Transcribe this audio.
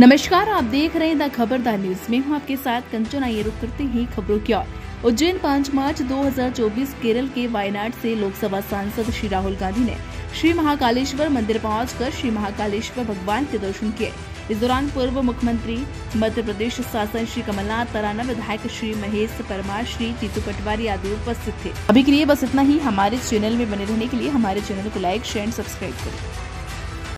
नमस्कार, आप देख रहे हैं द खबरदार न्यूज़। में हूँ आपके साथ कंचन। आइए रुक करते हैं खबरों की ओर। उज्जैन 5 मार्च 2024 केरल के वायनाड से लोकसभा सांसद श्री राहुल गांधी ने श्री महाकालेश्वर मंदिर पहुंचकर श्री महाकालेश्वर भगवान के दर्शन किए। इस दौरान पूर्व मुख्यमंत्री, मध्य प्रदेश शासन श्री कमलनाथ, तराना विधायक श्री महेश परमार, श्री जीतू पटवारी आदि उपस्थित थे। अभी के लिए बस इतना ही। हमारे चैनल में बने रहने के लिए हमारे चैनल को लाइक, शेयर, सब्सक्राइब करें।